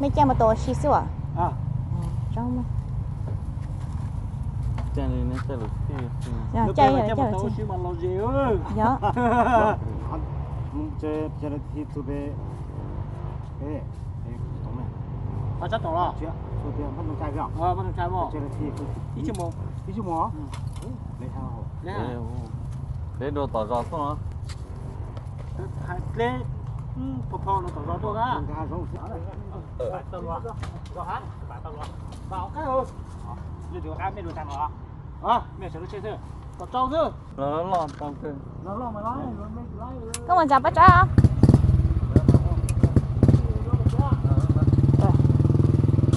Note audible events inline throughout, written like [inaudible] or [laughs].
mấy cha mà tổ xí xua à? à. Ừ. Trong mà dạ chay rồi chay rồi chứ mà lo gì ư dạ. Mình chơi chơi được thì tụi bé ê ê tổng này à chắc tổng rồi chưa tụi bé bắt được chay không ờ bắt được chay không chơi được thì ít chưa mua ít chưa ừ. mua lấy hàng hồ lấy à? hàng lấy đồ tỏ rõ không nó lấy ừ phụ phụ nó tỏ rõ tôi đó bạn tao luôn rồi hả bạn tao luôn vào cái ơi được được ăn mới được thằng họ hả? Mẹ sẽ chơi chơi có trâu chứ? Nó lò trâu chứ nó lò mà lái nó mới lái không mà chả bắt chả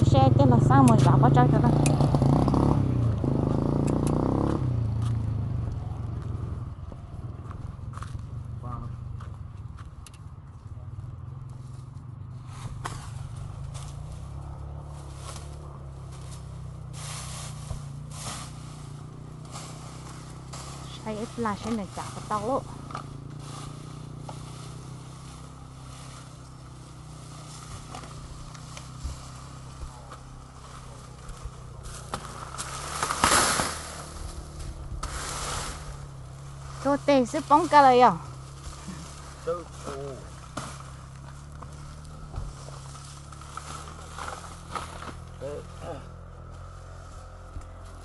xe tên là sao mà chả bắt chả cho là sẽ nở chả của tao lộ Tôi tê sẽ bóng cả lời à? Tôi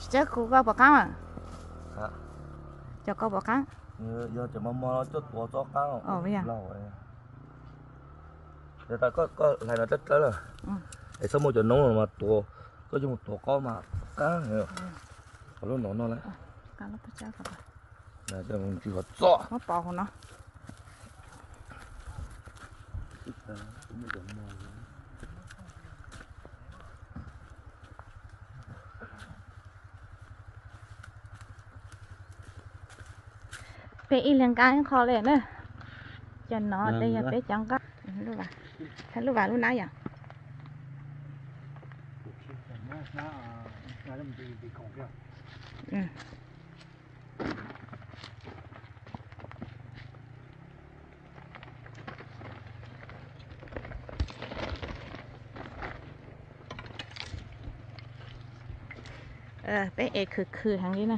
Chắc cũng có bà cá mà cho có bọc căng. giờ chỉ mong mong chút của cho cao Ờ, bây giờ. lâu rồi người ta có có này là chắn rồi Ừ. để sau một trận nóng mà tổ có chung một tổ có mà cá hiểu còn lúc nóng nó đấy Căng nó chắc rồi. là cho mình chỉ có cho Nó bỏ của nó. Bé y lên cái khó lên nữa. Cho nó Ừ, đây là rồi. bé chẳng có. Lúc vào. Thấy lúc vào lúc nãy à? Ừ. Ờ, bé ế khử khử hàng đi nè.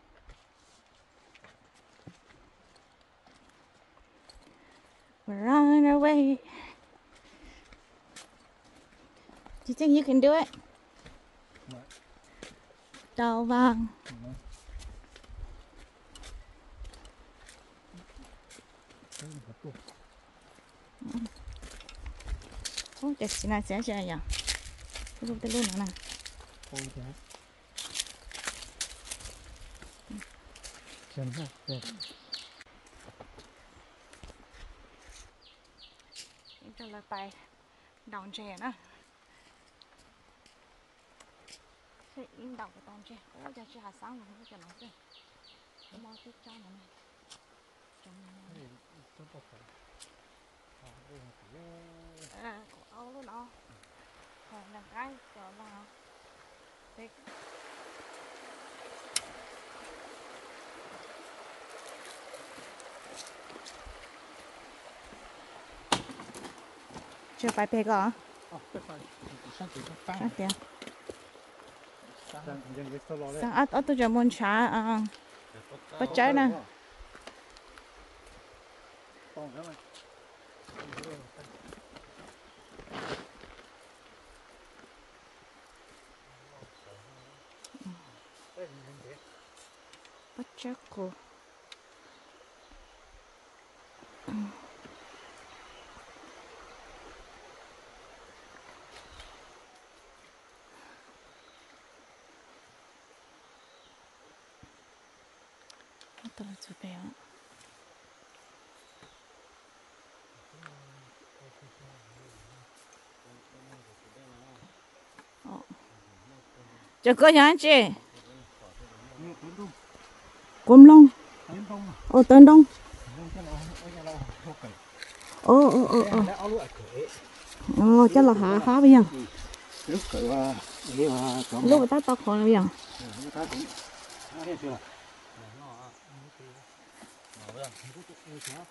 Run away. Do you think you can do it? Đầu vàng. Ủa, chắc xin ai sẽ chơi nhỉ? Cái lúc tới luôn nữa nè. Chân ha. Chúng ta là tại đòn trẻ nữa sẽ in đầu cái đòn trẻ ô giờ chỉ hạt sáng rồi không cho nó chứ. Không mau này, cho nó này trong này tôi bọc phải à của âu luôn đó. Còn là cái cỡ vào thế 这白白个啊？哦，这块三几个半。对啊。三啊，我都叫蒙茶啊，不摘呢。放开了。不摘过。Chắc cô Tôi là chủ béo. Cho có nhà chị. Cốm long. Ô tên đông. Ô ô ô ô. Ô chắc là hạ phá bây giờ. lúc cỡ à đi mà có Lúc ta tao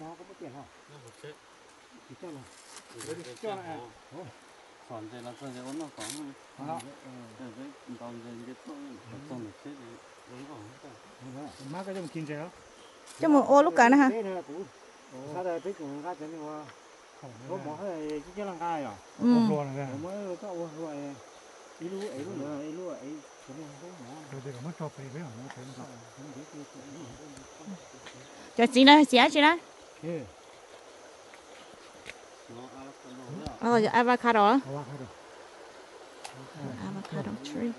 khó bây giờ. người ta cũng à đây chưa còn đây là tôi sẽ nó có cái tàu dân cái tôi tàu được chết thì đúng rồi má cái trong kinh tế Cho một ô lúc cả nữa ha. sao đây biết cũng ra chân qua có mỏ hay chứ chứ là à Ừ. mới có ô rồi ấy lu nữa ý lu ấy cho nó chị nó xé chị nó. Nó nó Ờ avocado. khai rồi. Avocado tree.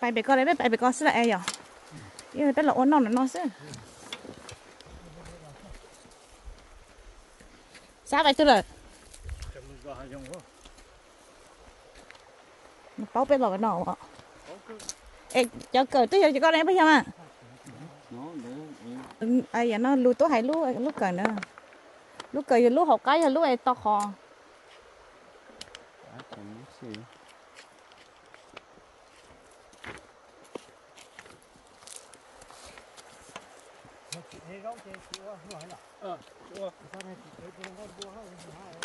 Bài bể con đấy, bài bể con sẽ là ai vậy? Yêu tất là ôn non là nó sẽ. Sao vậy tôi rồi? Nó bao bên lò cái nọ ạ. Ê, cho cờ tôi cho con em bây giờ mà. nó để ai vậy nó lú tôi hay lú lú cờ nữa. Lú cờ lú học cái lú ai to kho. chẳng gì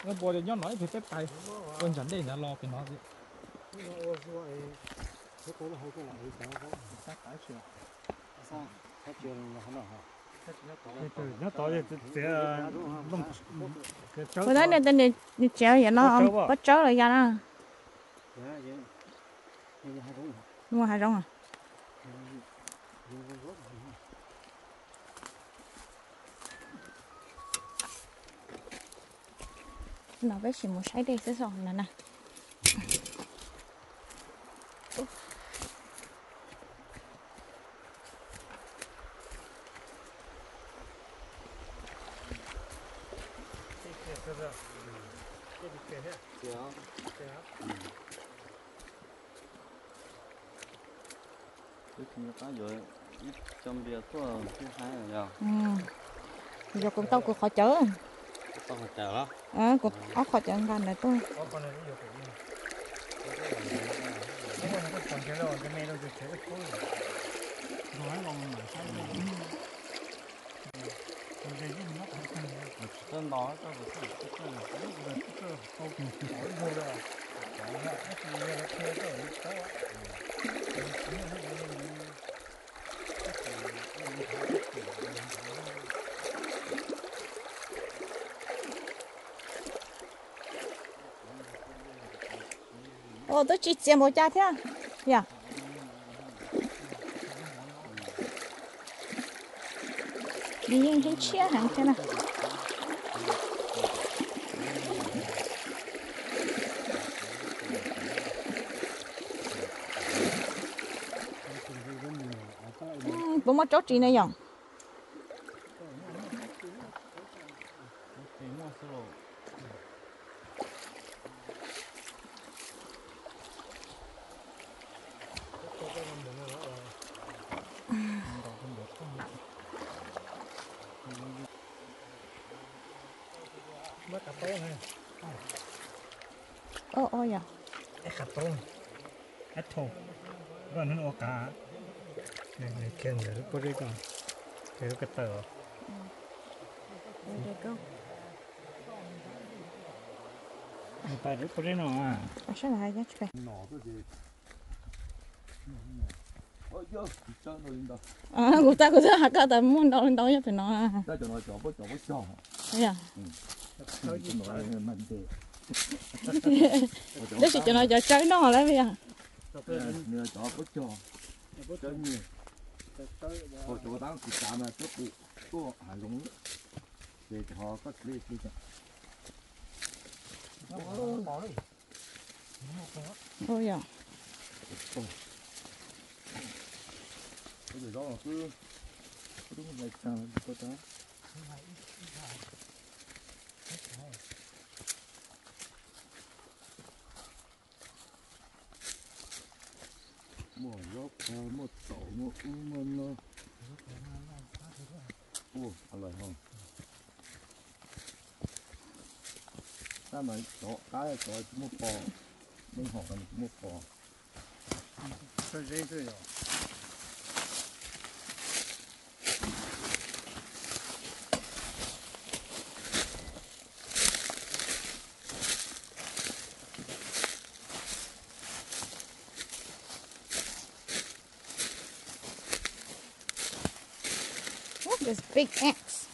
nó bò để nhót nói thì phép tay con chẳng để nó lo cái nó gì cái cháu Bữa đấy nên tên đi chéo vậy nó không bắt chéo rồi ra nó. Đúng rồi. hai Đúng rồi à hai rong à. Nó với chỉ một trái đây sẽ nè nè. hai là giờ Ừ. Giờ cũng tao cũng khó chở tao phải chờ đó Ờ cũng ó này tôi. tên đó tao phải cái cái này Ồ tôi chỉ xem một cha thế à? Dạ. Đi yên cái chia hàng thế nào? Ừ, bố mất chốt gì này dòng. thì nó sẽ lộ Mất cả tố này Ô ô dạ. Cả tố. Hết thô. Còn nó cả. Này này khen rồi, có đây còn. Cái cái tờ. There you go. Tại đấy có đây nó à. Ở sao lại giá chụp Nó cái gì? 어, 저, 저 놀린다. à của ta của ta hả cả ta muốn đâu lên đâu nhá phải nói à 나 전화 저거 저거 저. thế à 좀 놀리면 안 돼. đấy thì cho nó cho chơi nó lấy bây giờ. Nửa chó có chó chơi nhiều có chó đang thì chạm là chút bị có hải lúng để họ có lấy đi chứ thôi giờ cái gì đó là cứ đúng là chạm có chó một gốc ờ, một tổ, một mâm nó. ô ăn lời không? Ta nói tổ, cái tổ một bò mình học là một bò. Sao dễ thế rồi there's big ants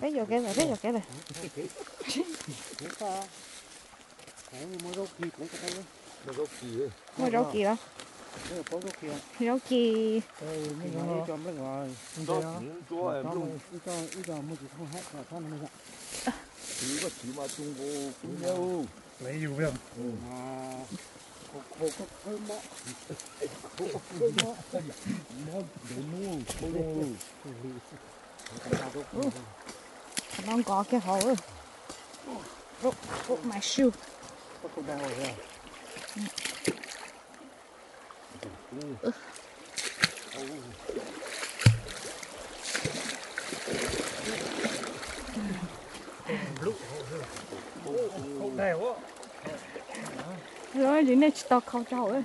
bây giờ cái này bây giờ cái này mua rau kỳ cũng có đây nó có kỳ ấy mua rau kỳ đó đây có cái cho bên ngoài nó cũng ừ. rồi, đến chỉ tao khâu cháu ấy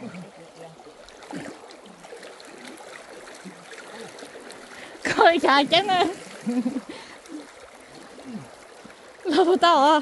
coi chả chén à lâu tao à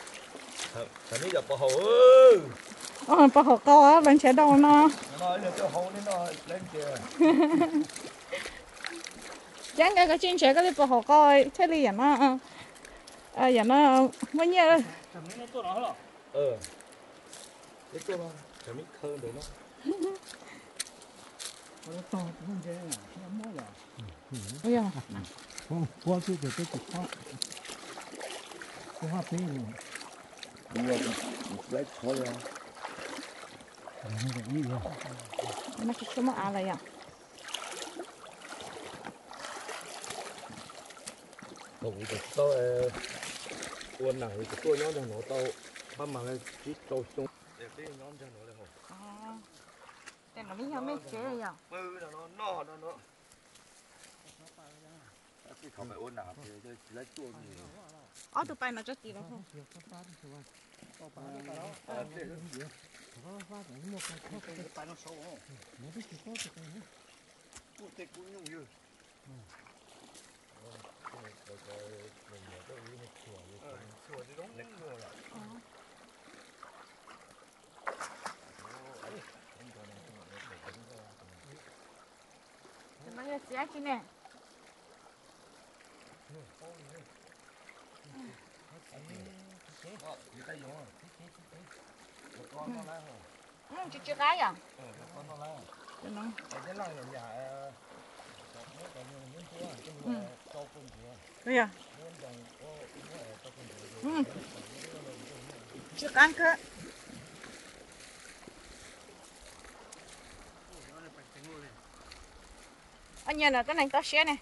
ฉันนี่จะปะโหอ๋อปะโหก็ว่าบังเชดองเนาะน้อยเดี๋ยวจะโหนี่น้อยเล่นเจอจังไงก็ชิ้นเชก็เลยปะโหก็ใช่เลยอย่างนั้นเอออย่างนั้นวันนี้เลยฉันนี่ตัวน้อยหรอเออเล็กตัวน้อยฉันนี่เคิร์นเดี๋ยวนะ我到中间啊，先摸了。哎呀，我我这个这个花，花肥了。nó có mà à lại à. Bụng cái to ờ quân nào cái to nhỏ nó to băm mà cái chỉ to xuống. Để cái nhỏ cho nó là hồ. À. Tên nó mới nhau mấy chế rồi. Bự nó nó nó nó. ที่เขาไปอ้นนะครับจะจะตัวนี้อ๋อตัวไปมาจะตีแล้วครับ怎么个直接进来？Ừ, nó chưa chưa cái à? Cho nó bây giờ chưa cắn cơ. Anh nhìn là cái này tao xé này.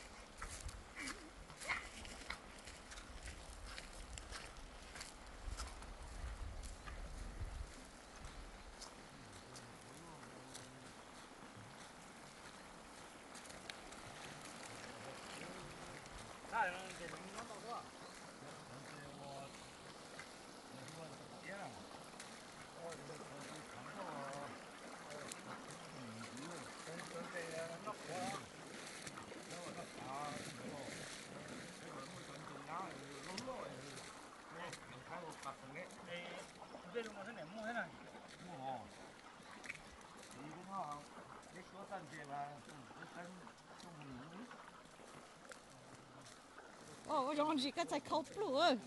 Dọn gì cái chạy khâu plù ơi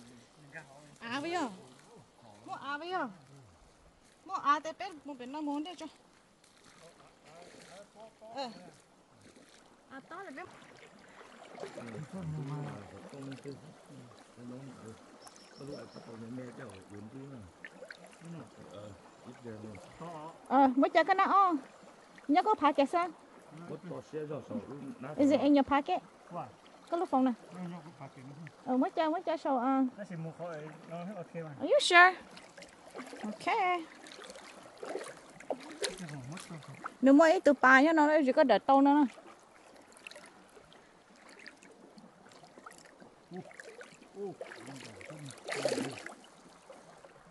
à bây giờ. Mua à bây giờ. Mua à để bên mua bên nó muốn đấy cho. Ờ. À to là bên ờ mới chờ cái nào? Nhớ có packet sang is it in your pocket What? Có lúc phòng triển ờ mới chờ mới hết ok mà. Are you sure? Okay nếu ít từ ba nhá nó chỉ có đợt tâu nữa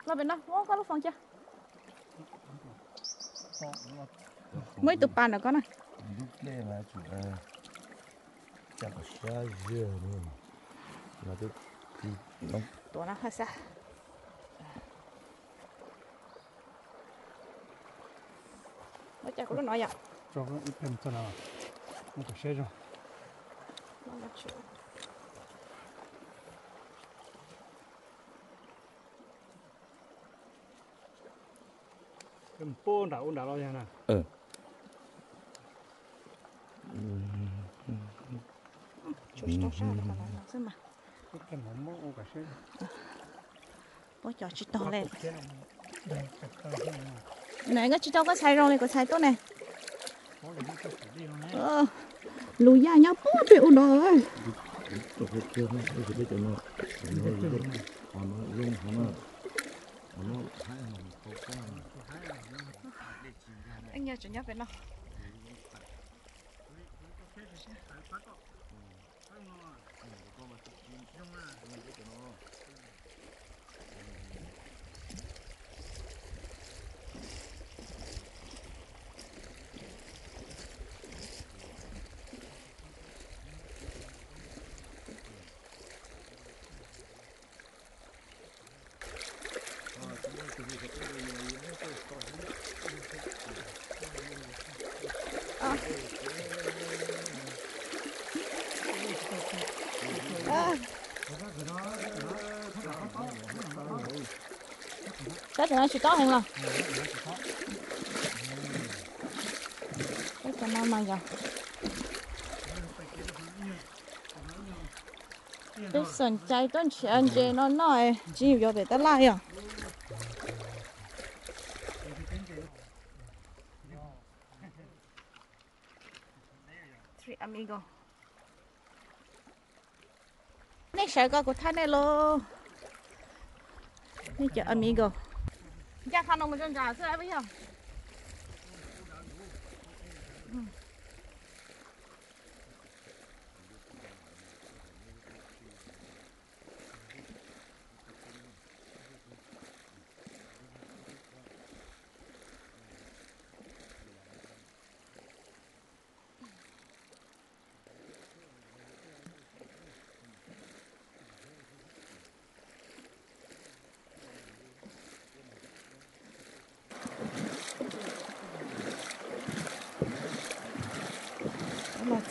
lo bên đó có có lúc phòng chưa? Mới từ ba nữa có này là xa dưa luôn là cái cái nó nó chờ có lúc nói vậy cho ít thêm cho nào. Nó có xe rồi. Nó là chịu. cái bố ôn đã lo nha nè Chú tao sao mà nó nó xem mà cái cái mỏng mỏng ôn cả xe bố cho chị to lên này cái cái chị to có xài rong này, có xài tốt này có ờ lùi ra nhau bố biểu rồi tôi phải chơi nó nào phải chơi nó nó nó nó lung nó nó hai hồng có con anh nhớ chủ nhớ về nó Chắc thì nó chỉ có hơn là Chắc cho nó mang vào. Cái sần trái tuần chuyện gì nó nói Chỉ có bị ta lại à? Three amigo. Này sợ coi của thân này lô Này chợ amigo Chắc khăn ông một chân trà xưa bây giờ là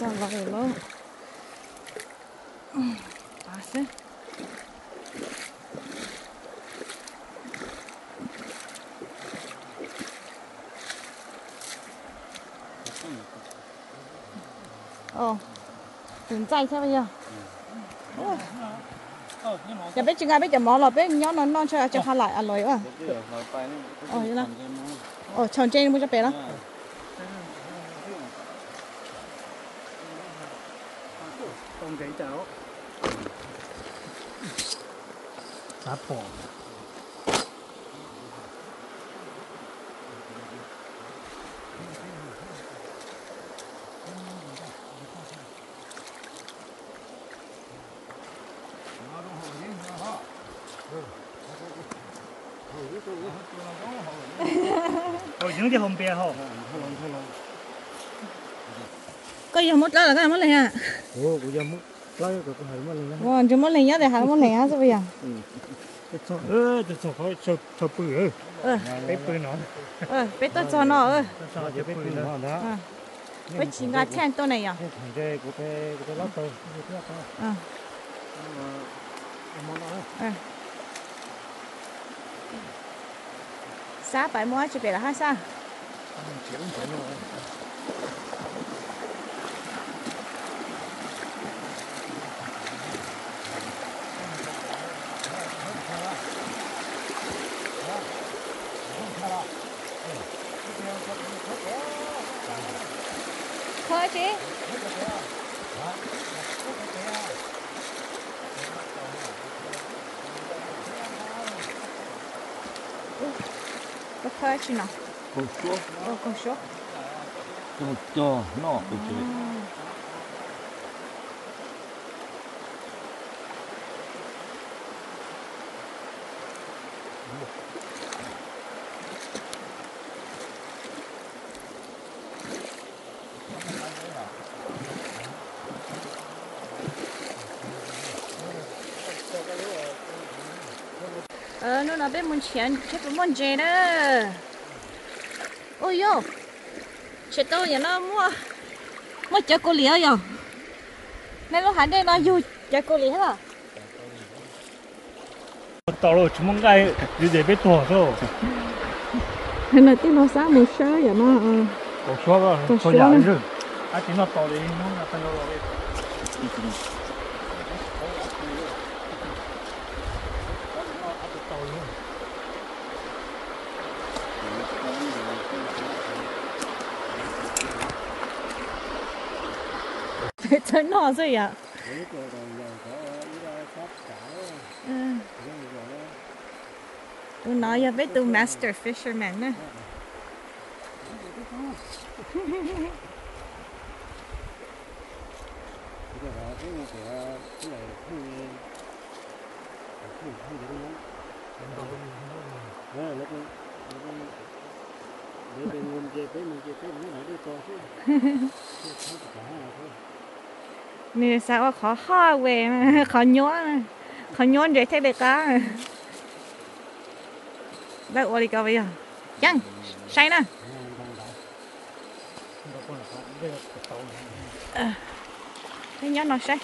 cho lại lô À xí Ồ Đừng chạy theo bây giờ ờ Giờ biết chừng ai biết giờ mỏ là biết nhó nó non cho cho họ lại à lối à Ờ, vậy là- Ồ chồng trên mua cho bé đó form. Ôi, những cái hôm bia hổ. Có giờ mất là cái mất này à? Ồ, có giờ mất. Claro, que con el không Bueno, yo moleña, dejar moleña, sabía cho ơ cho cho khỏi cho cho bự ơ ơ bé bự nó ơ bé tôi cho nó ơ cho bé bự nó đó bé chỉ ngã chen tôi này à đây của bé của bé lóc tôi ờ sao phải mua cho bé là hai sao? Có khơi chị nào Con số ờ con số cho cho nó được chứ. ờ nó món chén chết cái món chè đó. Ôi yo chết tôi nhà nó mua mua chả cô lìa yo mẹ nó hẳn đây nó du chả cô lìa hả? Tao rồi chúng mong cái gì để biết thua rồi thế này tiếng nó sáng một sớm vậy nó một sớm rồi thôi giả rồi à tiếng nó to đi nó là phân nó rồi Thank you. [laughs] 真好睡呀。嗯。tôi nói với tôi master fisherman nữa Hãy subscribe cho kênh Ghiền Mì Gõ Để không bỏ lỡ những video hấp dẫn nên sao? Khó ho về, [laughs] khó nhón khó nhón để thấy được cá đây ôi đi bây giờ. Chăng? Say nè. Ờ, Cái nhón nó say.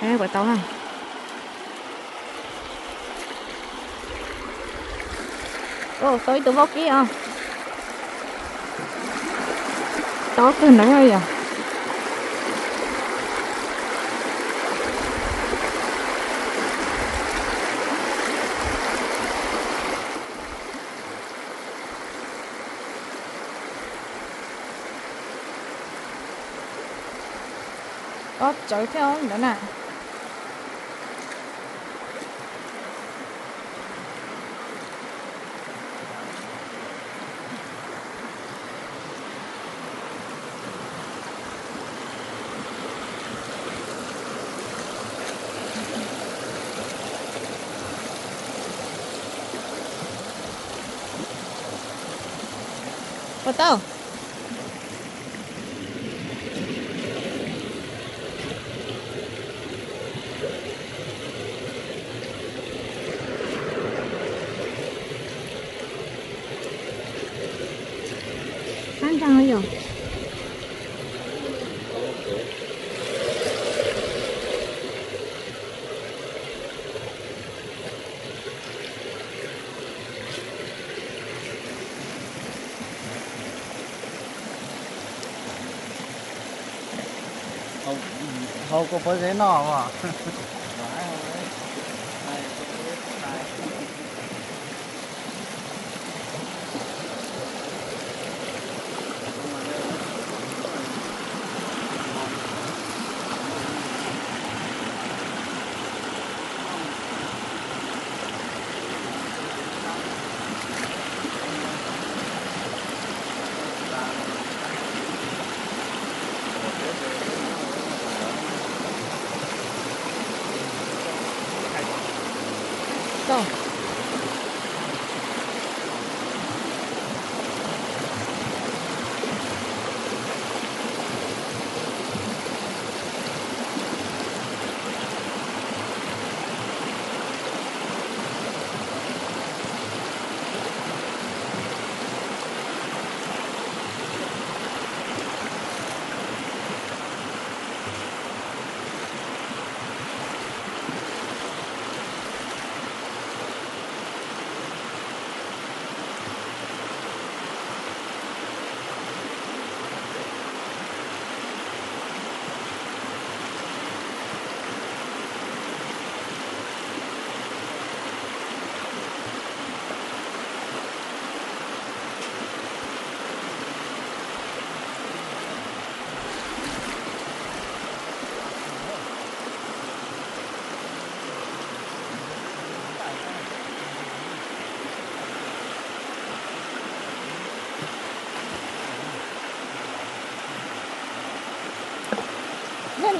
Sáng của tối ha. Ồ, tối tôi vô kia không? Tối từ nãy rồi à. Có chở theo đó nè. Có tao. Hậu có phải cái nọ mà Go.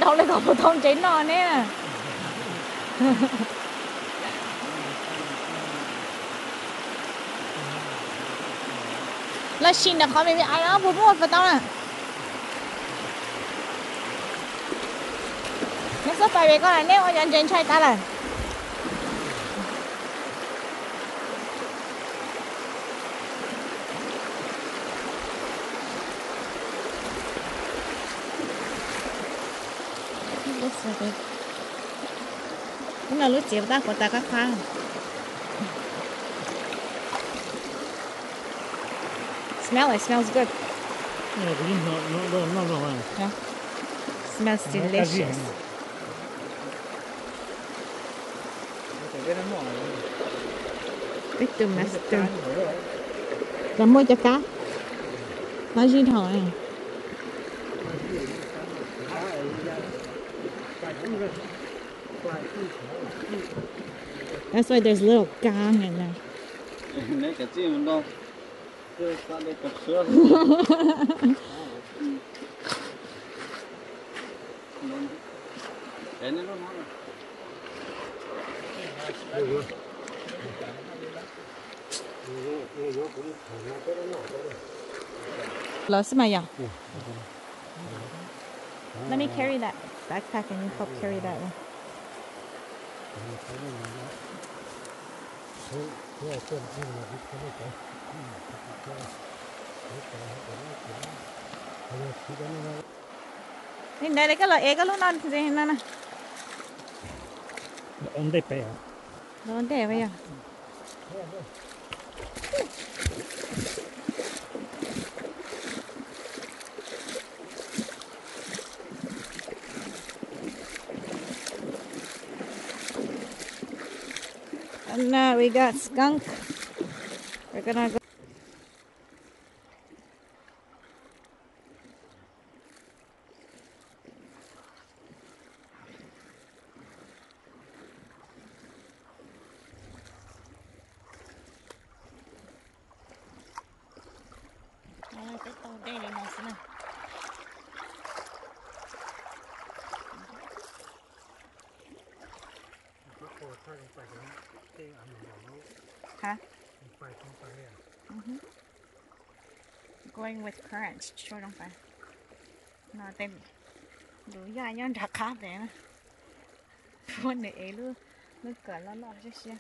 Nên lại có phổ thông cháy nọ nè. là xin là khó mình ai đó bút một vào tao nè nếu sắp phải về con này, nếu anh nhận chân chạy ta là Lúc nào lúc chiều ta của ta các khoang Smell it, smells good. Yeah, but you know, no, no, no, no, no. Smells delicious. Biết tùm là tùm. Là mua cho cá. Nói gì thôi. That's why there's little gang in there. nếu cái gì mình đâu cứ qua đây cặp sữa cái này nó ngon Lost my young. Let me carry that backpack and you help carry that one. Nhìn đây cái loại ế cái lúc non gì nè nè. Ông đây phải à? Nó để bây now we got skunk. We're gonna go. Current cho currents, phải. Nó tên đủ dài nhau đặc khác đấy nè. Buồn để luôn, nó cỡ nó nó chứ xia.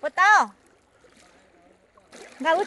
Bút tao. Gak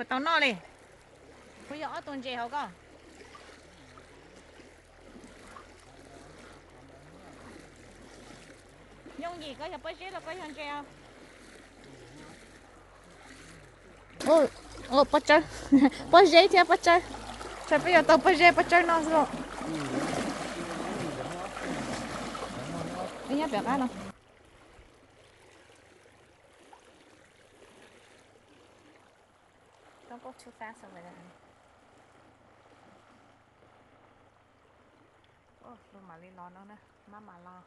ucap. tao no đi bây giờ ở tuần gì hả con. Nhung gì có nhập bớt là có nhung treo ô ô bớt chơi bớt giấy thì bớt chơi Thôi bây giờ tao bớt giấy bớt chơi nó rồi Anh nhớ biểu cái nào too fast over there. Ô, luôn mà lên lo nó nè, má mà lo.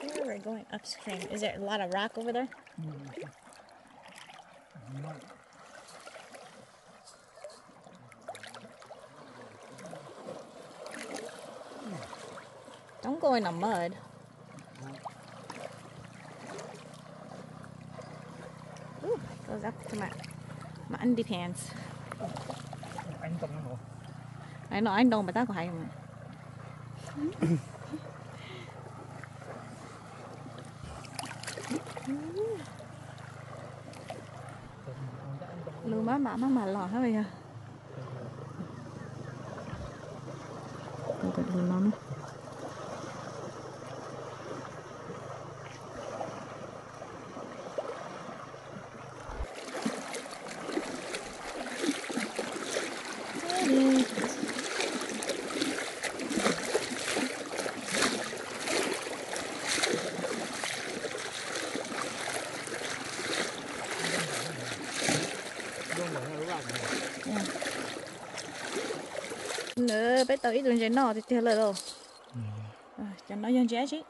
Where we're going upstream. Is there a lot of rock over there? Don't go in the mud. Ooh, goes up to my my undie pants. tông nó I know anh đâu mà ta có hay mà. Lưu má má má mà lò hết bây giờ. Tôi tự lưu nó nữa. bây giờ ít lần chơi nó thì theo lời đâu à, cho nó dân trẻ chứ.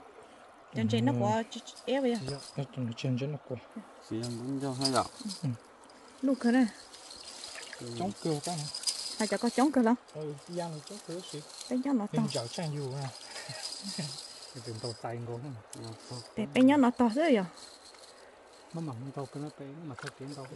Dân trẻ nó quá éo bây giờ dạ nó tụi nó nó qua chỉ là muốn cho hai lọ lúc cơ này chống cơ cái này hay cho có chống cơ lắm. Ừ giang nó chống cơ xí bé nhóc nó to. Nhưng chảo trang dù à. Cái tiền tàu tay ngon bé bé nhóc nó to thế rồi mà mỏng tàu cái nó té mà thôi tiến tàu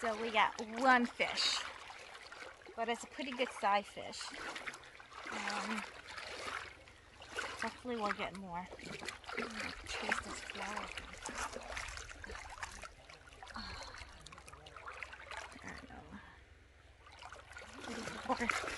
So we got one fish, but it's a pretty good size fish. Um, hopefully we'll get more. Chase this flower. Oh. I don't know.